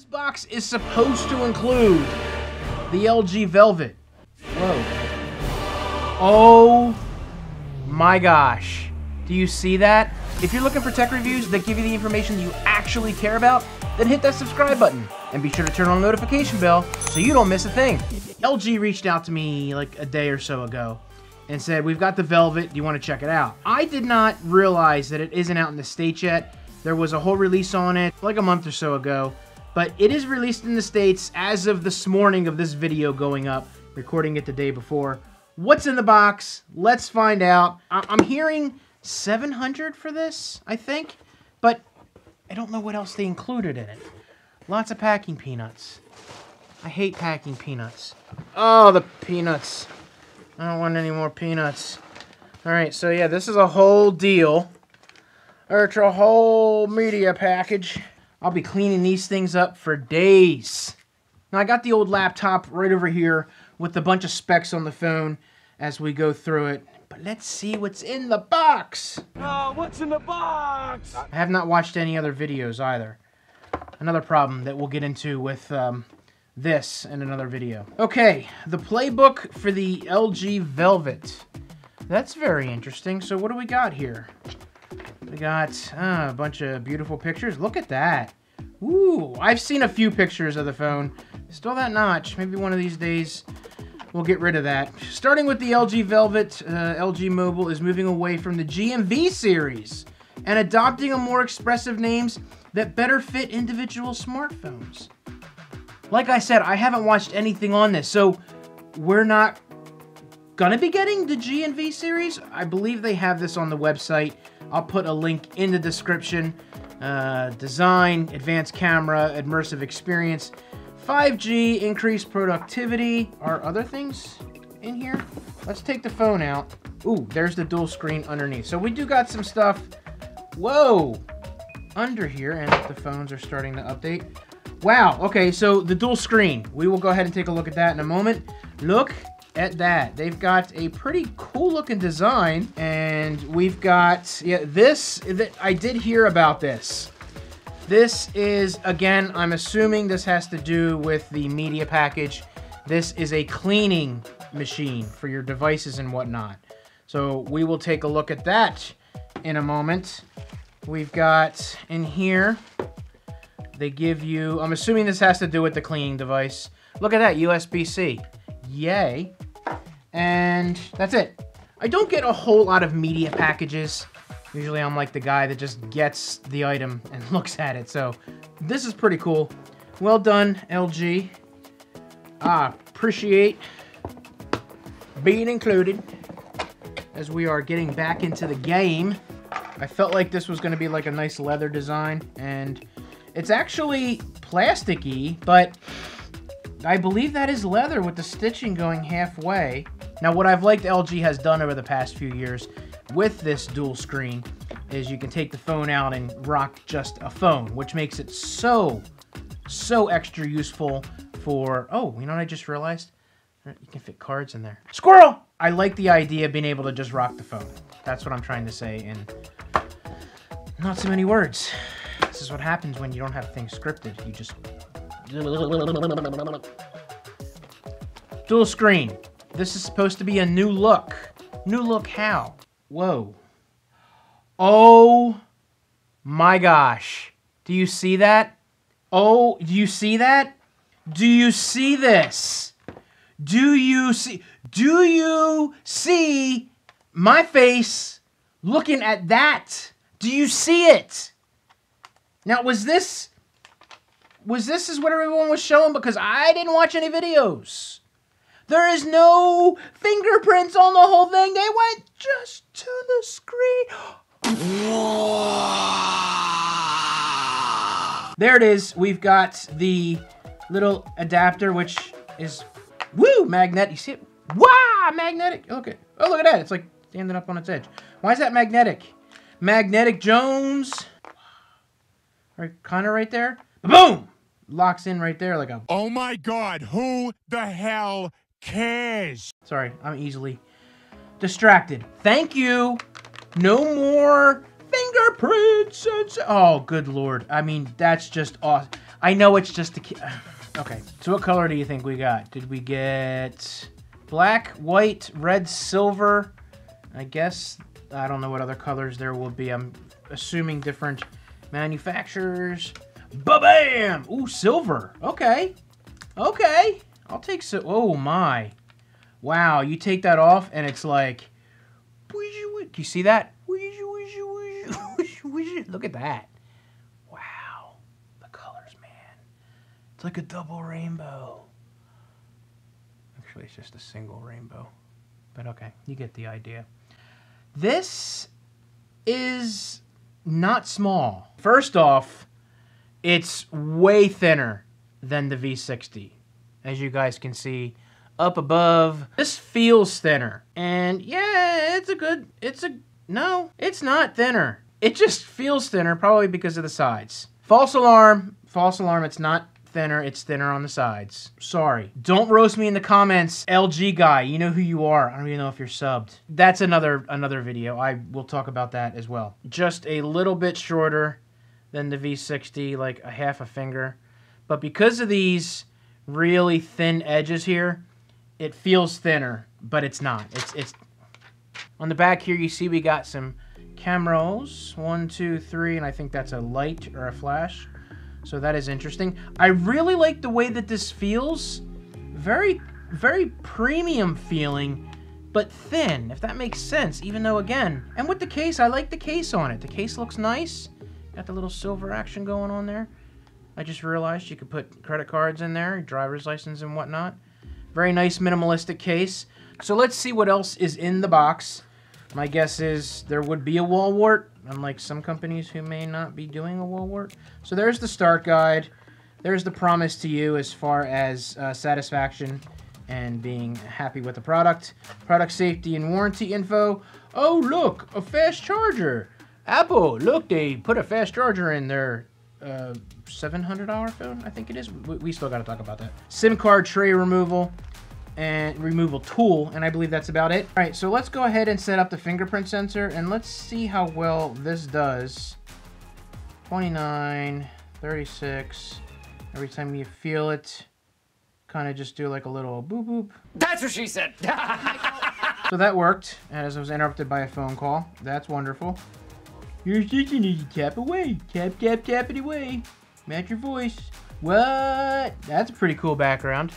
This box is supposed to include the LG Velvet. Whoa. Oh my gosh. Do you see that? If you're looking for tech reviews that give you the information that you actually care about, then hit that subscribe button and be sure to turn on the notification bell so you don't miss a thing. LG reached out to me like a day or so ago and said, We've got the Velvet, do you want to check it out? I did not realize that it isn't out in the States yet. There was a whole release on it like a month or so ago, but it is released in the States as of this morning of this video going up, recording it the day before. What's in the box? Let's find out. I- I'm hearing 700 for this, I think, but I don't know what else they included in it. Lots of packing peanuts. I hate packing peanuts. Oh, the peanuts. I don't want any more peanuts. All right, so yeah, this is a whole deal. It's a whole media package. I'll be cleaning these things up for days. Now, I got the old laptop right over here with a bunch of specs on the phone as we go through it. But let's see what's in the box. Oh, what's in the box? I have not watched any other videos either. Another problem that we'll get into with um, this in another video. Okay, the playbook for the LG Velvet. That's very interesting. So what do we got here? We got uh, a bunch of beautiful pictures. Look at that. Ooh, I've seen a few pictures of the phone. Still that notch. Maybe one of these days we'll get rid of that. Starting with the LG Velvet, uh, LG Mobile is moving away from the G and V series and adopting a more expressive names that better fit individual smartphones. Like I said, I haven't watched anything on this, so we're not gonna be getting the G and V series. I believe they have this on the website. I'll put a link in the description. Uh, design, advanced camera, immersive experience, 5G, increased productivity. Are other things in here? Let's take the phone out. Ooh, there's the dual screen underneath. So we do got some stuff. Whoa! Under here, and the phones are starting to update. Wow, okay, so the dual screen. We will go ahead and take a look at that in a moment. Look at that. They've got a pretty cool looking design, and we've got, yeah, this, th I did hear about this. This is, again, I'm assuming this has to do with the media package. This is a cleaning machine for your devices and whatnot. So we will take a look at that in a moment. We've got in here, they give you, I'm assuming this has to do with the cleaning device. Look at that, USB-C. Yay. And that's it. I don't get a whole lot of media packages. Usually I'm like the guy that just gets the item and looks at it. So this is pretty cool. Well done, LG. Ah, appreciate being included as we are getting back into the game. I felt like this was going to be like a nice leather design and it's actually plasticky, but I believe that is leather with the stitching going halfway. Now, what I've liked LG has done over the past few years with this dual screen is you can take the phone out and rock just a phone, which makes it so, so extra useful for, oh, you know what I just realized? Uh, you can fit cards in there. Squirrel! I like the idea of being able to just rock the phone. That's what I'm trying to say in not so many words. This is what happens when you don't have things scripted. You just... Dual screen. This is supposed to be a new look. New look how? Whoa. Oh my gosh. Do you see that? Oh, do you see that? Do you see this? Do you see do you see my face looking at that? Do you see it? Now was this was this is what everyone was showing because I didn't watch any videos. There is no fingerprints on the whole thing. They went just to the screen. There it is. We've got the little adapter, which is woo magnetic. You see it? Wow, magnetic. Look at oh look at that. It's like standing up on its edge. Why is that magnetic? Magnetic Jones. Right, kind of right there. Boom! Locks in right there like a. Oh my god, who the hell cares? Sorry, I'm easily distracted. Thank you. No more fingerprints. Oh, good lord. I mean, that's just awesome. I know it's just a. Okay, so what color do you think we got? Did we get black, white, red, silver? I guess I don't know what other colors there will be. I'm assuming different manufacturers. Ba-bam! Ooh, silver. Okay. Okay. I'll take so. Oh my. Wow, you take that off and it's like. Do you see that? Look at that. Wow. The colors, man. It's like a double rainbow. Actually, it's just a single rainbow. But okay, you get the idea. This is not small. First off, it's way thinner than the V60. As you guys can see up above, this feels thinner. And yeah, it's a good, it's a, no, it's not thinner. It just feels thinner, probably because of the sides. False alarm, false alarm, it's not thinner, it's thinner on the sides. Sorry. Don't roast me in the comments, LG guy. You know who you are. I don't even know if you're subbed. That's another another video. I will talk about that as well. Just a little bit shorter than the V60, like a half a finger. But because of these really thin edges here, it feels thinner, but it's not. It's it's on the back here you see we got some cameras. One, two, three, and I think that's a light or a flash. So that is interesting. I really like the way that this feels. Very, very premium feeling, but thin, if that makes sense, even though, again, and with the case, I like the case on it. The case looks nice. Got the little silver action going on there. I just realized you could put credit cards in there, driver's license and whatnot. Very nice minimalistic case. So let's see what else is in the box. My guess is there would be a wall wart, unlike some companies who may not be doing a wall wart. So there's the start guide. There's the promise to you as far as uh, satisfaction and being happy with the product. Product safety and warranty info. Oh, look, a fast charger. Apple, look, they put a fast charger in their uh, $700 phone, I think it is. We, we still got to talk about that. SIM card tray removal and removal tool, and I believe that's about it. All right, so let's go ahead and set up the fingerprint sensor, and let's see how well this does. 29, 36. Every time you feel it, kind of just do like a little boop boop. That's what she said. so that worked, as I was interrupted by a phone call. That's wonderful. Your system needs to tap away. Tap, tap, tap it away. Match your voice. What? That's a pretty cool background.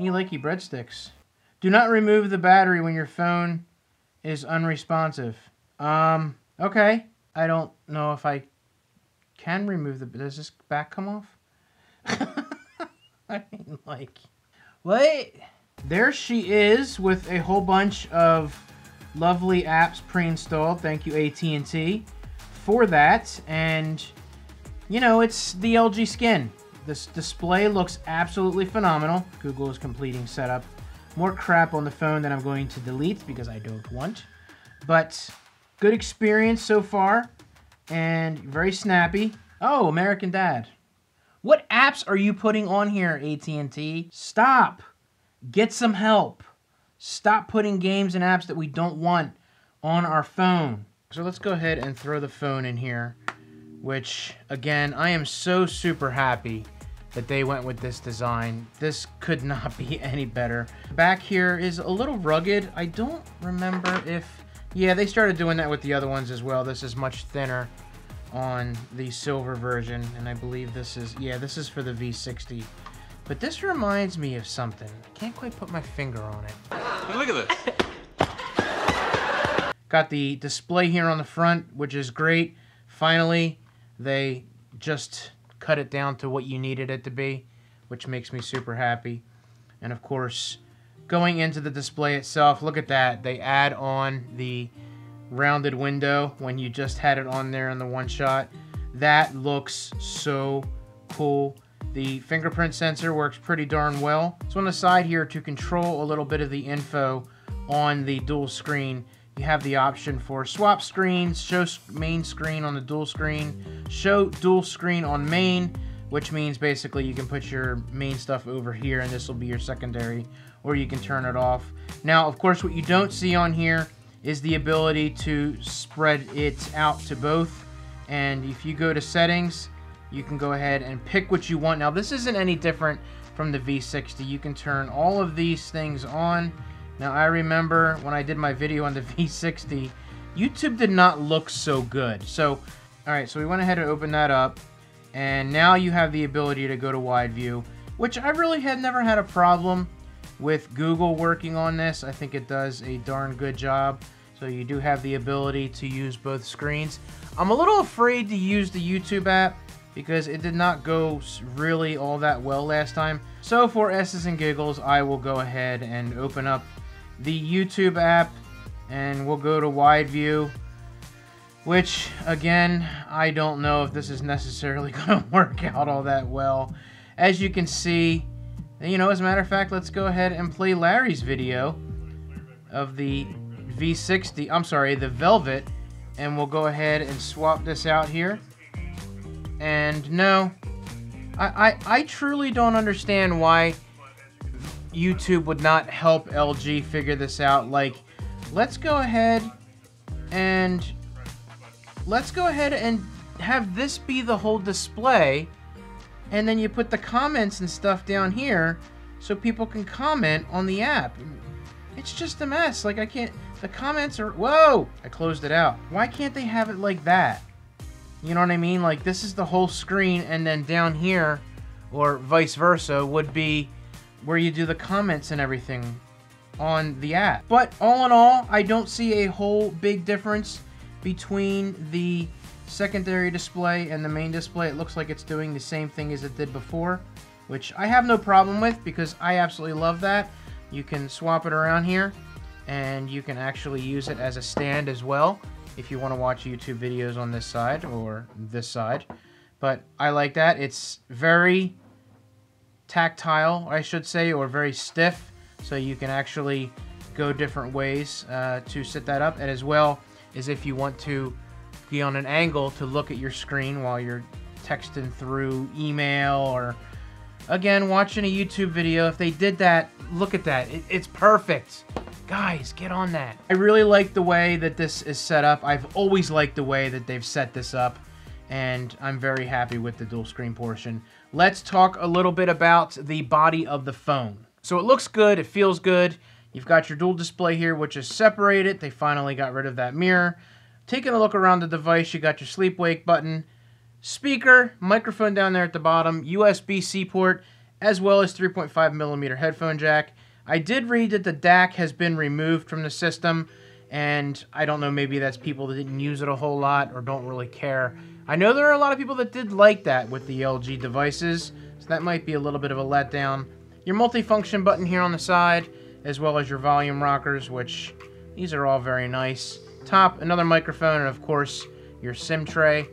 You like your breadsticks. Do not remove the battery when your phone is unresponsive. Um, okay. I don't know if I can remove the... Does this back come off? I mean, like... What? There she is with a whole bunch of lovely apps pre-installed. Thank you, AT&T, for that. And, you know, it's the LG skin. This display looks absolutely phenomenal. Google is completing setup. More crap on the phone that I'm going to delete because I don't want. But good experience so far and very snappy. Oh, American Dad. What apps are you putting on here, AT&T? Stop. Get some help. Stop putting games and apps that we don't want on our phone. So let's go ahead and throw the phone in here which again, I am so super happy that they went with this design. This could not be any better. Back here is a little rugged. I don't remember if... Yeah, they started doing that with the other ones as well. This is much thinner on the silver version, and I believe this is... Yeah, this is for the V60. But this reminds me of something. I can't quite put my finger on it. Look at this. Got the display here on the front, which is great. Finally, they just cut it down to what you needed it to be, which makes me super happy. And of course, going into the display itself, look at that. They add on the rounded window when you just had it on there in the one shot. That looks so cool. The fingerprint sensor works pretty darn well. So on the side here to control a little bit of the info on the dual screen, you have the option for swap screens, show main screen on the dual screen, show dual screen on main, which means basically you can put your main stuff over here and this will be your secondary, or you can turn it off. Now, of course, what you don't see on here is the ability to spread it out to both. And if you go to settings, you can go ahead and pick what you want. Now, this isn't any different from the V60. You can turn all of these things on. Now, I remember when I did my video on the V60, YouTube did not look so good. So, all right, so we went ahead and opened that up. And now you have the ability to go to wide view, which I really had never had a problem with Google working on this. I think it does a darn good job. So you do have the ability to use both screens. I'm a little afraid to use the YouTube app because it did not go really all that well last time. So for S's and Giggles, I will go ahead and open up the YouTube app and we'll go to wide view which again I don't know if this is necessarily going to work out all that well as you can see you know as a matter of fact let's go ahead and play Larry's video of the V60 I'm sorry the Velvet and we'll go ahead and swap this out here and no I, I, I truly don't understand why YouTube would not help LG figure this out like let's go ahead and let's go ahead and have this be the whole display and then you put the comments and stuff down here so people can comment on the app. It's just a mess. Like I can't, the comments are, whoa, I closed it out. Why can't they have it like that? You know what I mean? Like this is the whole screen and then down here or vice versa would be where you do the comments and everything on the app. But all in all, I don't see a whole big difference between the secondary display and the main display. It looks like it's doing the same thing as it did before, which I have no problem with because I absolutely love that. You can swap it around here and you can actually use it as a stand as well if you want to watch YouTube videos on this side or this side. But I like that. It's very tactile, I should say, or very stiff, so you can actually go different ways uh, to set that up. And as well, as if you want to be on an angle to look at your screen while you're texting through email or again watching a YouTube video. If they did that, look at that. It, it's perfect. Guys, get on that. I really like the way that this is set up. I've always liked the way that they've set this up and I'm very happy with the dual screen portion. Let's talk a little bit about the body of the phone. So it looks good, it feels good. You've got your dual display here, which is separated. They finally got rid of that mirror. Taking a look around the device, you got your sleep wake button, speaker, microphone down there at the bottom, USB-C port, as well as 3.5 millimeter headphone jack. I did read that the DAC has been removed from the system, and I don't know, maybe that's people that didn't use it a whole lot or don't really care. I know there are a lot of people that did like that with the LG devices, so that might be a little bit of a letdown. Your multifunction button here on the side, as well as your volume rockers, which these are all very nice. Top, another microphone, and of course, your SIM tray.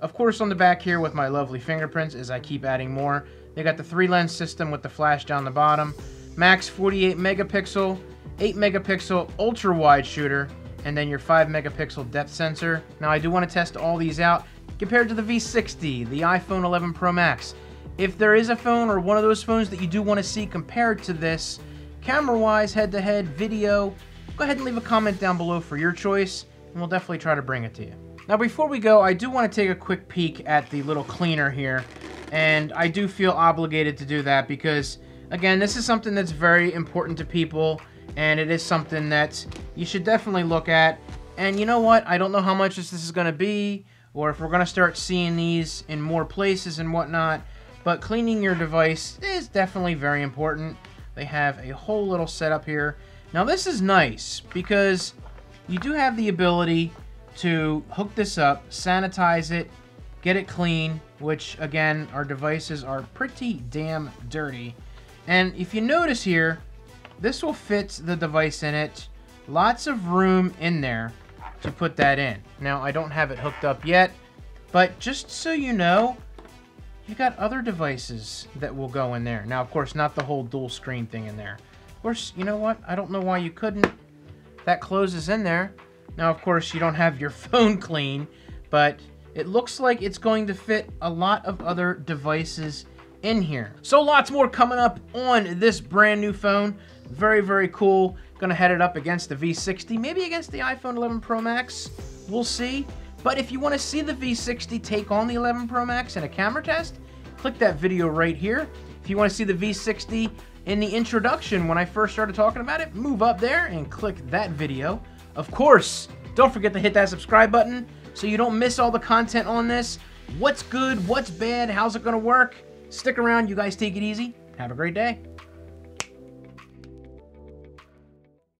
Of course, on the back here with my lovely fingerprints, as I keep adding more, they got the three lens system with the flash down the bottom, max 48 megapixel, 8 megapixel ultra wide shooter, and then your 5 megapixel depth sensor. Now, I do want to test all these out compared to the V60, the iPhone 11 Pro Max. If there is a phone or one of those phones that you do want to see compared to this, camera-wise, head-to-head, video, go ahead and leave a comment down below for your choice, and we'll definitely try to bring it to you. Now before we go, I do want to take a quick peek at the little cleaner here, and I do feel obligated to do that because, again, this is something that's very important to people, and it is something that you should definitely look at. And you know what? I don't know how much this is going to be, or if we're going to start seeing these in more places and whatnot, but cleaning your device is definitely very important. They have a whole little setup here. Now this is nice because you do have the ability to hook this up, sanitize it, get it clean, which again, our devices are pretty damn dirty. And if you notice here, this will fit the device in it. Lots of room in there to put that in. Now, I don't have it hooked up yet, but just so you know, you got other devices that will go in there. Now, of course, not the whole dual screen thing in there. Of course, you know what? I don't know why you couldn't. That closes in there. Now, of course, you don't have your phone clean, but it looks like it's going to fit a lot of other devices in here. So lots more coming up on this brand new phone. Very, very cool. Gonna head it up against the V60, maybe against the iPhone 11 Pro Max. We'll see. But if you want to see the V60 take on the 11 Pro Max in a camera test, click that video right here. If you want to see the V60 in the introduction when I first started talking about it, move up there and click that video. Of course, don't forget to hit that subscribe button so you don't miss all the content on this. What's good, what's bad, how's it going to work? Stick around, you guys take it easy. Have a great day.